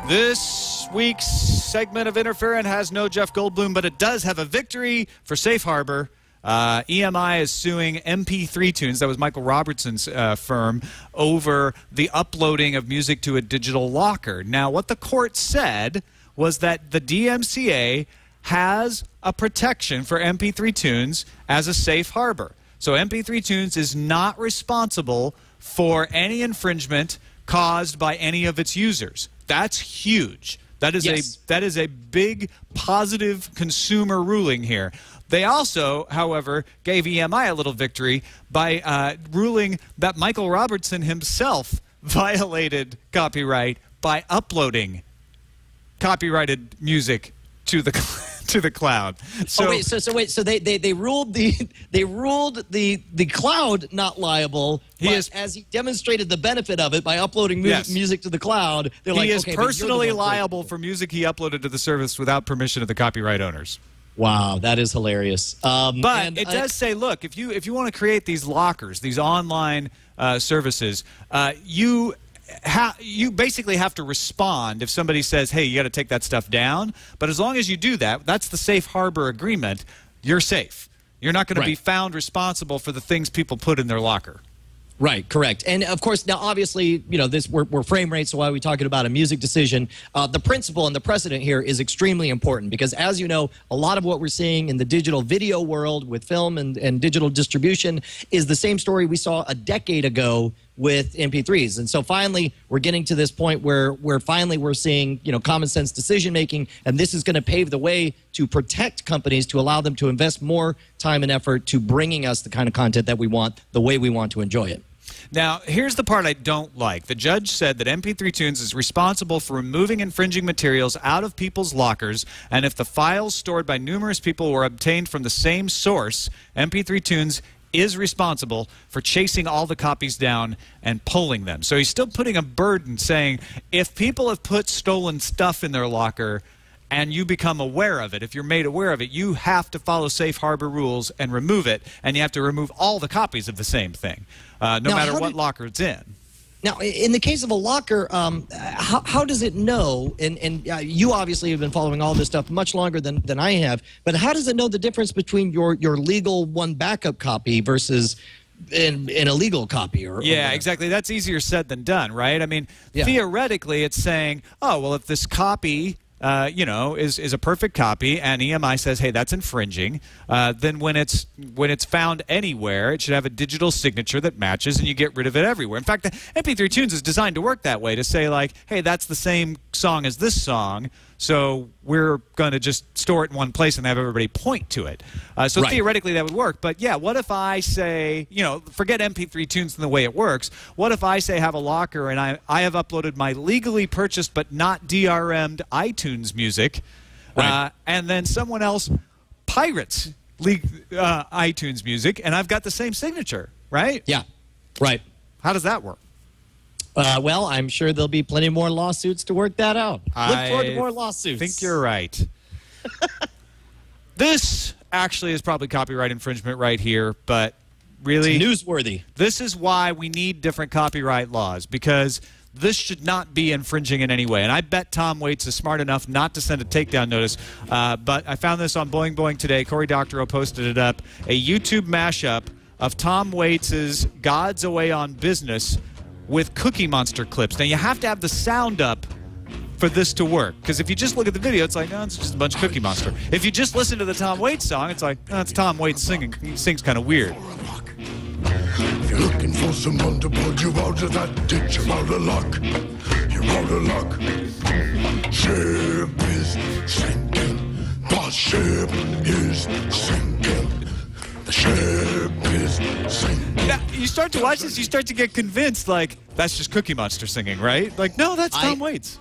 This week's segment of Interference has no Jeff Goldblum, but it does have a victory for Safe Harbor. Uh, EMI is suing MP3 Tunes, that was Michael Robertson's uh, firm, over the uploading of music to a digital locker. Now, what the court said was that the DMCA has a protection for MP3 Tunes as a safe harbor. So MP3 Tunes is not responsible for any infringement caused by any of its users. That's huge. That is Yes. a that is a big positive consumer ruling here. They also, however, gave EMI a little victory by uh, ruling that Michael Robertson himself violated copyright by uploading copyrighted music to the to the cloud. So oh wait, so so wait, so they, they, they ruled the they ruled the the cloud not liable. He but is- as he demonstrated the benefit of it by uploading mu- Yes. music to the cloud. They're he like, is okay, but you're the personally liable for music he uploaded to the service without permission of the copyright owners. Wow, that is hilarious. Um, But it I- does say, look, if you if you want to create these lockers, these online uh, services, uh, you. Ha- you basically have to respond if somebody says, "Hey, you got to take that stuff down." But as long as you do that, that's the safe harbor agreement. You're safe. You're not going to be found responsible for the things people put in their locker. Right, correct. And of course, now obviously, you know, this we're, we're frame rate, so why are we talking about a music decision? Uh, the principle and the precedent here is extremely important because, as you know, a lot of what we're seeing in the digital video world with film and, and digital distribution is the same story we saw a decade ago with MP3s. And so finally, we're getting to this point where where finally we're seeing you know common sense decision making, and this is going to pave the way to protect companies to allow them to invest more time and effort to bringing us the kind of content that we want, the way we want to enjoy it. Now, here's the part I don't like. The judge said that MP3 Tunes is responsible for removing infringing materials out of people's lockers, and if the files stored by numerous people were obtained from the same source, MP3 Tunes is responsible for chasing all the copies down and pulling them. So he's still putting a burden saying if people have put stolen stuff in their locker, and you become aware of it, if you're made aware of it, you have to follow safe harbor rules and remove it, and you have to remove all the copies of the same thing, uh, no Now, matter what did- locker it's in. Now, in the case of a locker, um, how, how does it know? And, and uh, you obviously have been following all this stuff much longer than, than I have. But how does it know the difference between your, your legal one backup copy versus an, an illegal copy? Or, or Yeah, whatever? exactly. That's easier said than done, right? I mean, Yeah. theoretically, it's saying, oh, well, if this copy. Uh, you know, is, is a perfect copy, and EMI says, "Hey, that's infringing." Uh, then, when it's when it's found anywhere, it should have a digital signature that matches, and you get rid of it everywhere. In fact, the MP3 Tunes is designed to work that way to say, like, "Hey, that's the same song as this song, so we're going to just store it in one place and have everybody point to it." Uh, so Right. theoretically, that would work. But yeah, what if I say, you know, forget MP3 tunes and the way it works. What if I say have a locker and I, I have uploaded my legally purchased but not DRM'd iTunes music, uh, and then someone else pirates le- uh, iTunes music, and I've got the same signature, right? Yeah, right. How does that work? Uh, well, I'm sure there'll be plenty more lawsuits to work that out. Look forward to more lawsuits. I think you're right. this actually is probably copyright infringement right here, but really newsworthy. This is why we need different copyright laws because this should not be infringing in any way. And I bet Tom Waits is smart enough not to send a takedown notice. Uh, but I found this on Boing Boing today. Cory Doctorow posted it up. A YouTube mashup of Tom Waits's "God's Away on Business" with Cookie Monster clips. Now you have to have the sound up for this to work. Because if you just look at the video, it's like, oh, it's just a bunch of Cookie Monster. If you just listen to the Tom Waits song, it's like, oh, it's Tom Waits singing. He sings kind of weird. If you're looking for someone to pull you out of that ditch, you're out of luck. You're out of luck. Ship is sinking. The ship is sinking. The ship is sinking. Now, you start to watch this, you start to get convinced, like, that's just Cookie Monster singing, right? Like, no, that's Tom I- Waits.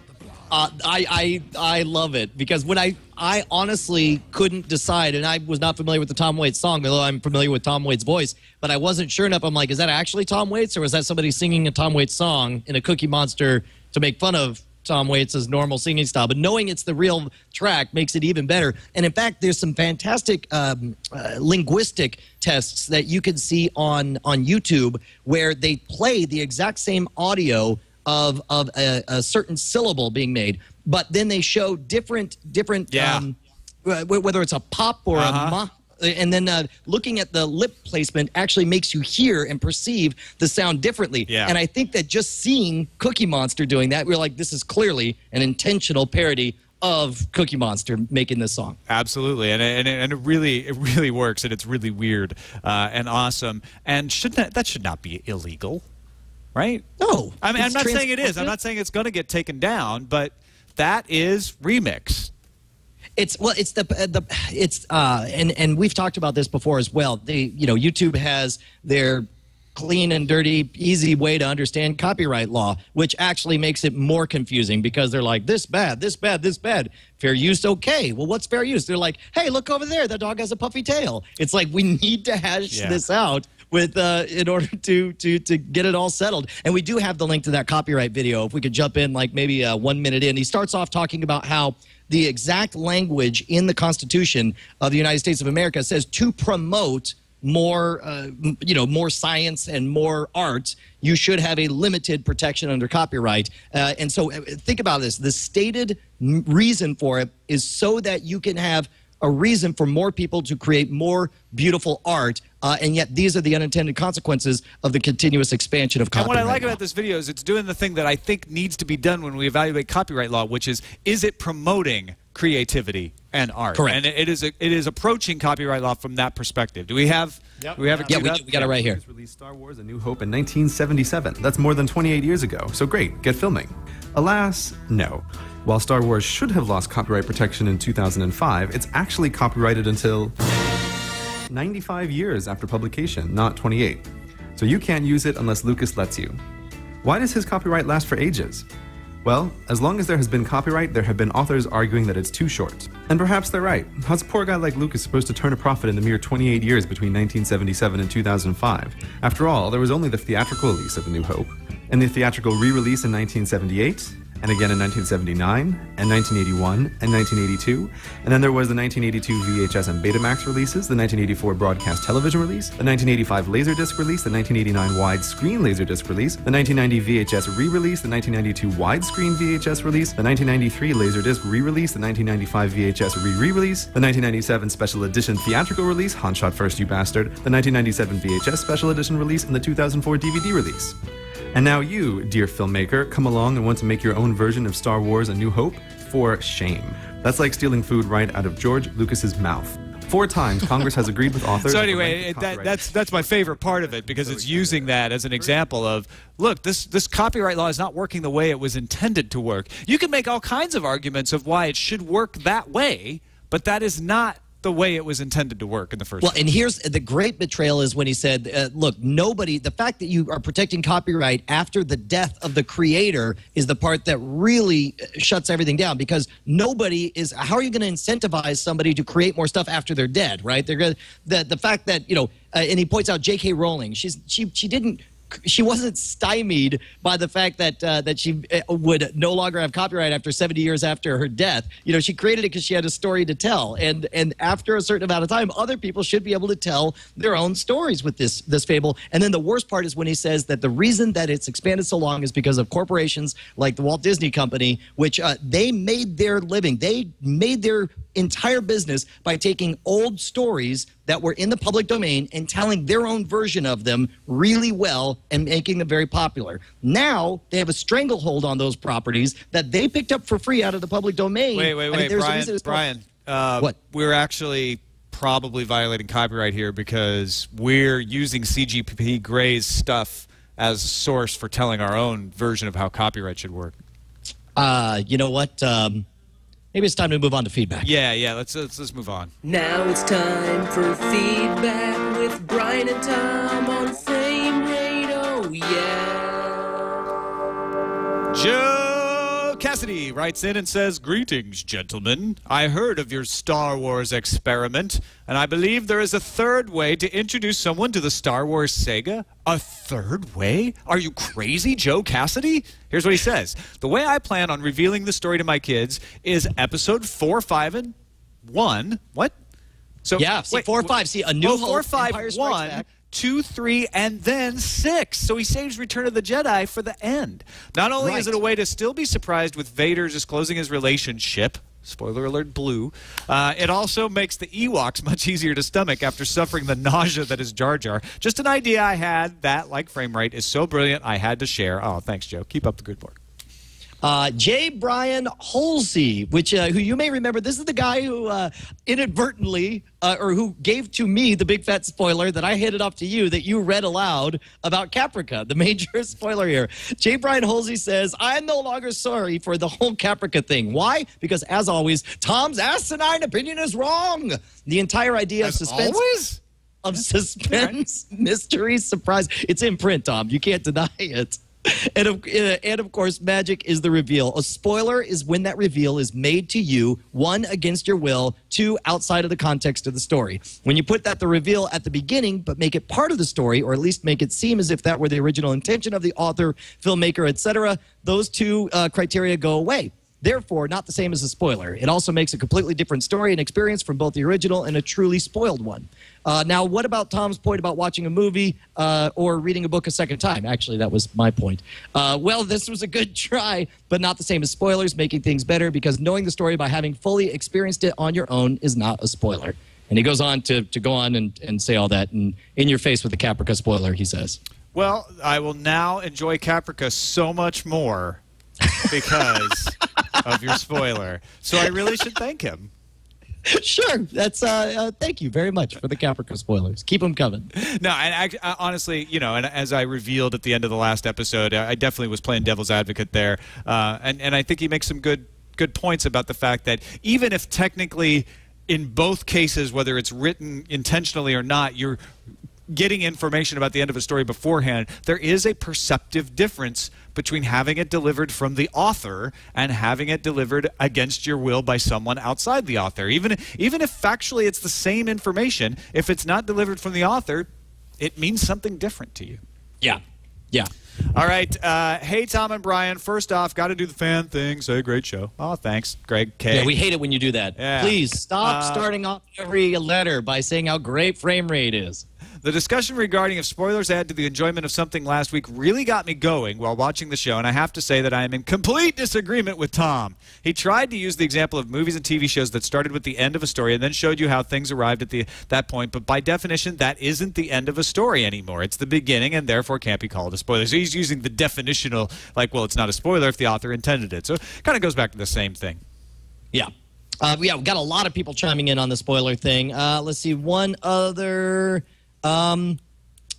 Uh, I, I I love it because when I I honestly couldn't decide, and I was not familiar with the Tom Waits song, although I'm familiar with Tom Waits' voice, but I wasn't sure enough. I'm like, is that actually Tom Waits, or was that somebody singing a Tom Waits song in a Cookie Monster to make fun of Tom Waits' normal singing style? But knowing it's the real track makes it even better. And in fact, there's some fantastic um, uh, linguistic tests that you can see on on YouTube where they play the exact same audio of of a, a certain syllable being made, but then they show different different Yeah. um, wh- whether it's a pop or Uh-huh. a ma. And then uh, looking at the lip placement actually makes you hear and perceive the sound differently. Yeah. And I think that just seeing Cookie Monster doing that, we're like, this is clearly an intentional parody of Cookie Monster making this song. Absolutely, and and, and it really it really works, and it's really weird uh, and awesome, and should not, that should not be illegal, right? No, I mean, I'm not saying it is. I'm not saying it's going to get taken down, but that is remix. It's well, it's the the it's uh, and and we've talked about this before as well. The you know YouTube has their clean and dirty, easy way to understand copyright law, which actually makes it more confusing because they're like this bad, this bad, this bad. Fair use, okay. Well, what's fair use? They're like, hey, look over there, that dog has a puffy tail. It's like we need to hash Yeah. this out with uh, in order to to to get it all settled. And we do have the link to that copyright video. If we could jump in, like maybe uh, one minute in, he starts off talking about how the exact language in the Constitution of the United States of America says to promote more uh, you know more science and more art you should have a limited protection under copyright. Uh, and so uh, think about this. The stated reason for it is so that you can have a reason for more people to create more beautiful art uh, and yet these are the unintended consequences of the continuous expansion of copyright. And what I like law. about this video is it's doing the thing that I think needs to be done when we evaluate copyright law, which is is it promoting creativity and art. Correct. And it is a, it is approaching copyright law from that perspective. Do we have? Yep. Do we have it? Yeah, we, do. we got it right here. Released Star Wars: A New Hope in 1977. That's more than 28 years ago. So great, get filming. Alas, no. While Star Wars should have lost copyright protection in 2005, it's actually copyrighted until 95 years after publication, not 28. So you can't use it unless Lucas lets you. Why does his copyright last for ages? Well, as long as there has been copyright, there have been authors arguing that it's too short. And perhaps they're right. How's a poor guy like Lucas supposed to turn a profit in the mere 28 years between 1977 and 2005? After all, there was only the theatrical release of A New Hope, and the theatrical re release in 1978, and again in 1979, and 1981, and 1982, and then there was the 1982 VHS and Betamax releases, the 1984 broadcast television release, the 1985 Laserdisc release, the 1989 widescreen Laserdisc release, the 1990 VHS re-release, the 1992 widescreen VHS release, the 1993 Laserdisc re-release, the 1995 VHS re-re-release, the 1997 special edition theatrical release, Han Shot First You Bastard, the 1997 VHS special edition release, and the 2004 DVD release. And now you, dear filmmaker, come along and want to make your own version of Star Wars A New Hope? For shame. That's like stealing food right out of George Lucas's mouth. Four times Congress has agreed with authors. So anyway, right to it, that, that's that's my favorite part of it because it's using that as an example of look, this this copyright law is not working the way it was intended to work. You can make all kinds of arguments of why it should work that way, but that is not the way it was intended to work in the first Well, and here's the great betrayal is when he said, uh, "Look, nobody. The fact that you are protecting copyright after the death of the creator is the part that really uh, shuts everything down because nobody is. How are you going to incentivize somebody to create more stuff after they're dead? Right? They're going the the fact that you know, uh, and he points out J.K. Rowling. She's she she didn't she wasn't stymied by the fact that uh, that she uh, would no longer have copyright after 70 years after her death. You know, she created it because she had a story to tell, and and after a certain amount of time, other people should be able to tell their own stories with this this fable. And then the worst part is when he says that the reason that it's expanded so long is because of corporations like the Walt Disney Company, which uh, they made their living, they made their entire business by taking old stories that were in the public domain and telling their own version of them really well and making them very popular. Now they have a stranglehold on those properties that they picked up for free out of the public domain. wait, wait, I mean, wait, there's a Brian. reason called- Brian, uh, What? We're actually probably violating copyright here because we're using CGP Gray's stuff as a source for telling our own version of how copyright should work. Uh, you know what? Um, maybe it's time to move on to feedback. Yeah, yeah. Let's let's, let's move on. Now it's time for feedback with Brian and Tom on Frame Rate. Yeah. Joe Cassidy writes in and says, Greetings, gentlemen. I heard of your Star Wars experiment, and I believe there is a third way to introduce someone to the Star Wars saga. A third way? Are you crazy, Joe Cassidy? Here's what he says The way I plan on revealing the story to my kids is episode 4, 5, and 1. What? So Yeah, see, four, wh- five. See, A New oh, Hope, four, five, Empire one, Back. Two, three, and then six. So he saves Return of the Jedi for the end. Not only is it a way to still be surprised with Vader disclosing his relationship. Spoiler alert, blue. Uh, it also makes the Ewoks much easier to stomach after suffering the nausea that is Jar Jar. Just an idea I had that, like frame rate, is so brilliant I had to share. Oh, thanks, Joe. Keep up the good work. Uh, J. Brian Holsey, which uh, who you may remember, this is the guy who uh, inadvertently uh, or who gave to me the big fat spoiler that I handed off to you that you read aloud about Caprica, the major spoiler here. J. Brian Holsey says, "I'm no longer sorry for the whole Caprica thing. Why? Because as always, Tom's asinine opinion is wrong. The entire idea of suspense." always? of suspense, mystery, surprise. It's in print, Tom. You can't deny it. And of, uh, and of course, magic is the reveal. A spoiler is when that reveal is made to you, one, against your will, two, outside of the context of the story. When you put that the reveal at the beginning, but make it part of the story, or at least make it seem as if that were the original intention of the author, filmmaker, etc., those two uh, criteria go away. Therefore, not the same as a spoiler. It also makes a completely different story and experience from both the original and a truly spoiled one. Uh, now, what about Tom's point about watching a movie uh, or reading a book a second time? Actually, that was my point. Uh, well, this was a good try, but not the same as spoilers, making things better because knowing the story by having fully experienced it on your own is not a spoiler. And he goes on to, to go on and, and say all that. And in your face with the Caprica spoiler, he says. Well, I will now enjoy Caprica so much more because of your spoiler. So I really should thank him. sure. That's uh, uh, thank you very much for the Caprica spoilers. Keep them coming. No, and act- uh, honestly, you know, and as I revealed at the end of the last episode, I I definitely was playing devil's advocate there, uh, and and I think he makes some good good points about the fact that even if technically, in both cases, whether it's written intentionally or not, you're getting information about the end of a story beforehand, there is a perceptive difference between having it delivered from the author and having it delivered against your will by someone outside the author. Even even if factually it's the same information, if it's not delivered from the author, it means something different to you. Yeah. Yeah. All right. Uh, hey, Tom and Brian. First off, got to do the fan thing. Say great show. Oh, thanks, Greg K. Yeah, we hate it when you do that. Yeah. Please stop Uh, starting off every letter by saying how great frame rate is. The discussion regarding if spoilers add to the enjoyment of something last week really got me going while watching the show, and I have to say that I am in complete disagreement with Tom. He tried to use the example of movies and TV shows that started with the end of a story and then showed you how things arrived at the that point, but by definition, that isn't the end of a story anymore. It's the beginning and therefore can't be called a spoiler. So he's using the definitional, like, well, it's not a spoiler if the author intended it. So it kind of goes back to the same thing. Yeah. Uh, yeah, we got a lot of people chiming in on the spoiler thing. Uh, let's see, one other. Um,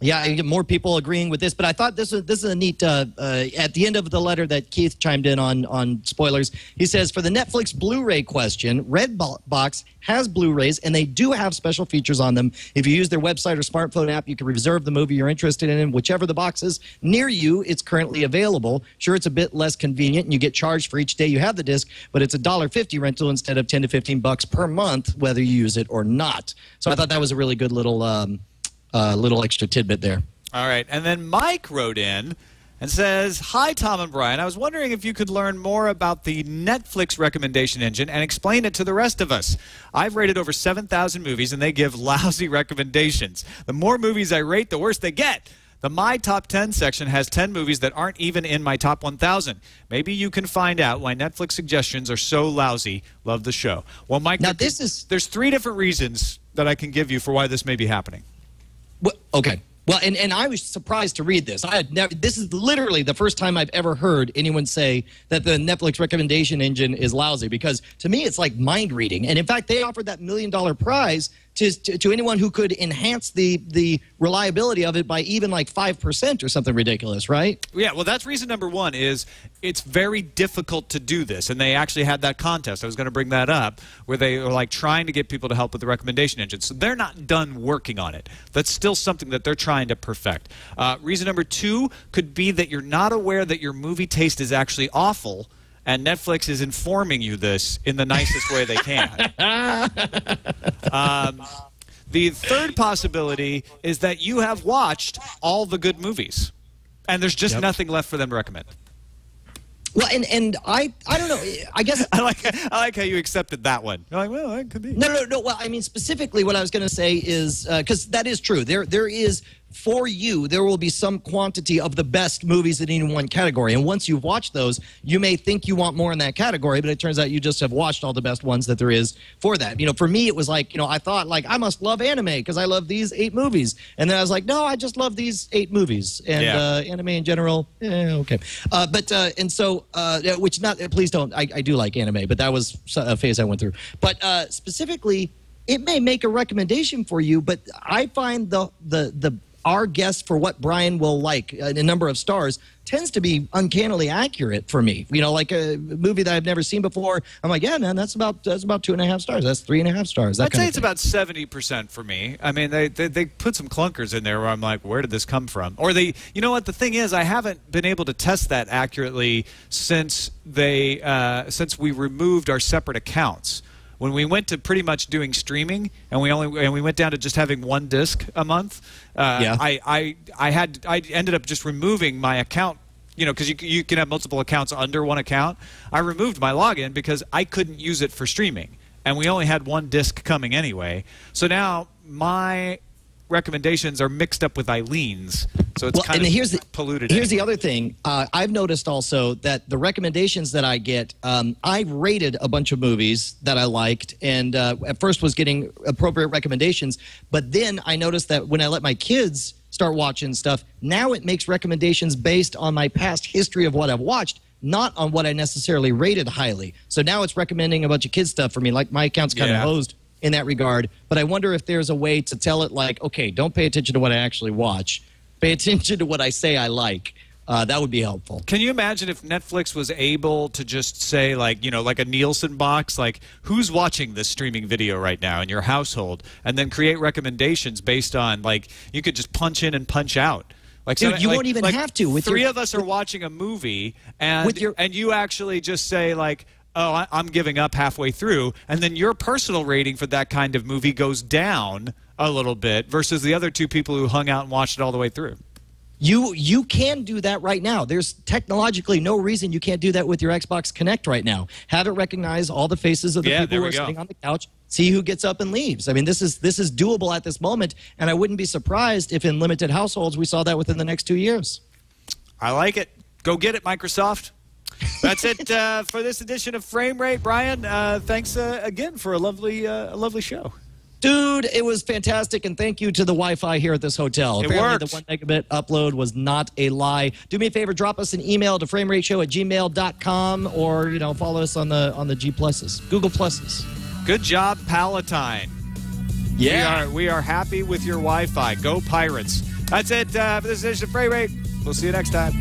yeah, more people agreeing with this, but I thought this was this is a neat. Uh, uh, at the end of the letter that Keith chimed in on on spoilers, he says for the Netflix Blu-ray question, Redbox has Blu-rays and they do have special features on them. If you use their website or smartphone app, you can reserve the movie you're interested in, whichever the box is near you. It's currently available. Sure, it's a bit less convenient, and you get charged for each day you have the disc, but it's a dollar fifty rental instead of ten to fifteen bucks per month, whether you use it or not. So I thought that was a really good little. Um, uh, little extra tidbit there. All right. And then Mike wrote in and says, Hi, Tom and Brian. I was wondering if you could learn more about the Netflix recommendation engine and explain it to the rest of us. I've rated over 7,000 movies and they give lousy recommendations. The more movies I rate, the worse they get. The My Top 10 section has 10 movies that aren't even in my top 1,000. Maybe you can find out why Netflix suggestions are so lousy. Love the show. Well, Mike, Now, this is- there's three different reasons that I can give you for why this may be happening. Well, okay. Well, and, and I was surprised to read this. I had never. This is literally the first time I've ever heard anyone say that the Netflix recommendation engine is lousy. Because to me, it's like mind reading. And in fact, they offered that million dollar prize to, to anyone who could enhance the the reliability of it by even like five percent or something ridiculous, right? Yeah, well, that's reason number one is it's very difficult to do this, and they actually had that contest. I was going to bring that up where they were like trying to get people to help with the recommendation engine. So they're not done working on it. That's still something that they're trying to perfect. Uh, reason number two could be that you're not aware that your movie taste is actually awful. And Netflix is informing you this in the nicest way they can. Um, the third possibility is that you have watched all the good movies, and there's just nothing left for them to recommend. Well, and and I I don't know. I guess I like I like how you accepted that one. You're like, well, that could be. No, no, no. Well, I mean, specifically, what I was going to say is because that is true. There, there is for you. There will be some quantity of the best movies in any one category, and once you've watched those, you may think you want more in that category, but it turns out you just have watched all the best ones that there is for that. You know, for me, it was like, you know, I thought like I must love anime because I love these eight movies, and then I was like, no, I just love these eight movies, and Yeah. uh, anime in general, eh, okay. Uh, but uh, and so, uh, which not please don't. I, I do like anime, but that was a phase I went through. But uh, specifically, it may make a recommendation for you. But I find the the the our guess for what Brian will like uh, a number of stars tends to be uncannily accurate for me. You know, like a movie that I've never seen before. I'm like, yeah, man, that's about that's about two and a half stars. That's three and a half stars. I'd say it's thing. about seventy percent for me. I mean, they, they they put some clunkers in there where I'm like, where did this come from? Or they, you know what? The thing is, I haven't been able to test that accurately since they uh, since we removed our separate accounts. When we went to pretty much doing streaming, and we only and we went down to just having one disc a month, uh, Yeah. I, I I had I ended up just removing my account you know, because you, you can have multiple accounts under one account. I removed my login because I couldn't use it for streaming, and we only had one disc coming anyway. So now my recommendations are mixed up with Eileen's, so it's well, kind and of here's the, polluted. Here's the other thing. Uh, I've noticed also that the recommendations that I get, um, I rated a bunch of movies that I liked, and uh, at first was getting appropriate recommendations, but then I noticed that when I let my kids start watching stuff, now it makes recommendations based on my past history of what I've watched. not on what I necessarily rated highly. So now it's recommending a bunch of kids stuff for me. Like my account's kind Yeah. of hosed in that regard. But I wonder if there's a way to tell it like, okay, don't pay attention to what I actually watch. Pay attention to what I say I like. Uh, that would be helpful. Can you imagine if Netflix was able to just say, like, you know, like a Nielsen box, like, who's watching this streaming video right now in your household, and then create recommendations based on, like, you could just punch in and punch out. Like, Dude, so- you like- won't even like have to with three your- of us are watching a movie, and With your- and you actually just say like. Oh, I- I'm giving up halfway through, and then your personal rating for that kind of movie goes down a little bit versus the other two people who hung out and watched it all the way through. You you can do that right now. There's technologically no reason you can't do that with your Xbox Kinect right now. Have it recognize all the faces of the Yeah, people who are go. sitting on the couch. See who gets up and leaves. I mean, this is this is doable at this moment, and I wouldn't be surprised if in limited households we saw that within the next two years. I like it. Go get it, Microsoft. That's it uh, for this edition of Frame Rate. Brian, uh, thanks uh, again for a lovely, uh, a lovely show. Dude, it was fantastic, and thank you to the Wi-Fi here at this hotel. It Apparently, worked. the one megabit upload was not a lie. Do me a favor, drop us an email to framerateshow at gmail.com or you know follow us on the on the G pluses, Google pluses. Good job, Palatine. We are, we are happy with your Wi-Fi. Go Pirates. That's it uh, for this edition of Frame Rate. We'll see you next time.